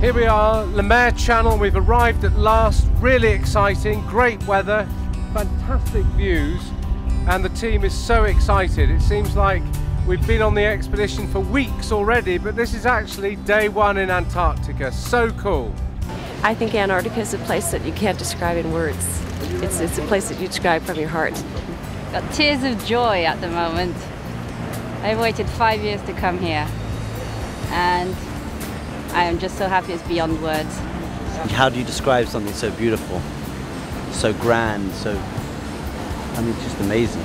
Here we are, Lemaire Channel. We've arrived at last. Really exciting, great weather, fantastic views, and the team is so excited. It seems like we've been on the expedition for weeks already, but this is actually day one in Antarctica. So cool. I think Antarctica is a place that you can't describe in words. It's, it's a place that you describe from your heart. Got tears of joy at the moment. I've waited five years to come here, and I am just so happy it's beyond words. How do you describe something so beautiful, so grand, so, I mean, just amazing?